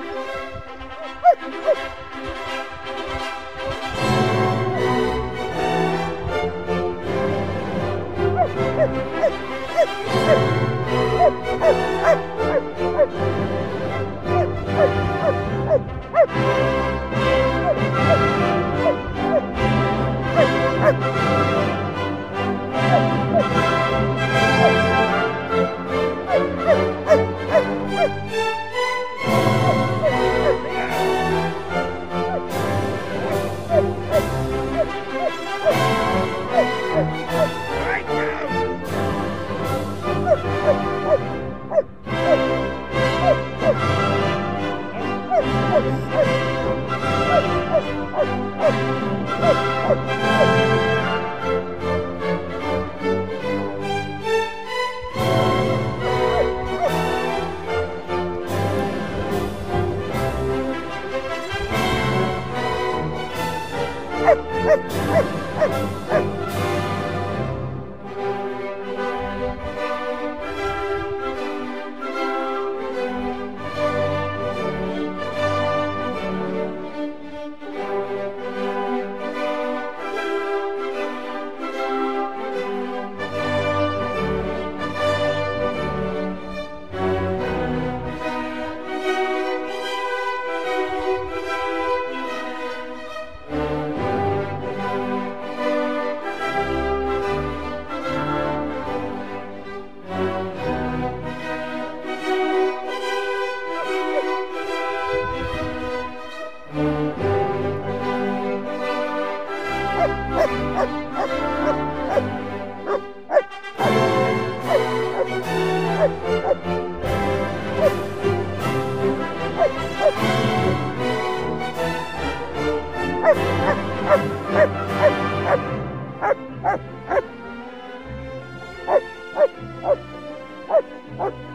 Woof, woof. Hey, hey, hey. Hey!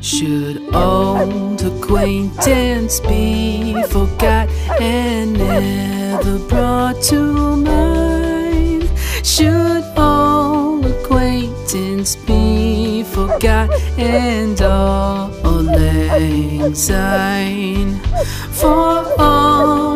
Should old acquaintance be forgot and never brought to mind? Should old acquaintance be forgot and auld lang syne for all?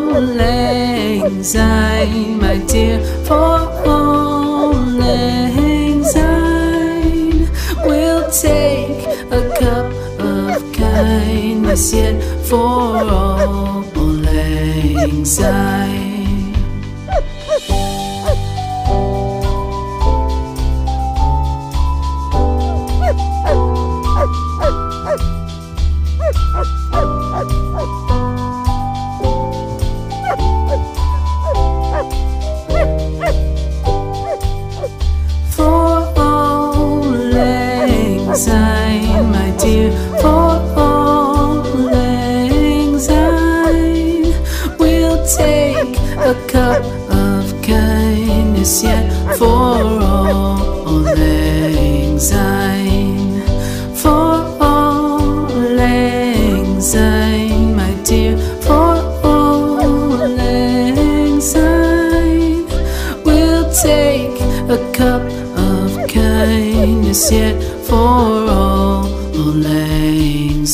Kindness yet for auld lang syne. A cup of kindness yet for all syne. For all syne, my dear, for all syne, we'll take a cup of kindness yet for auld lang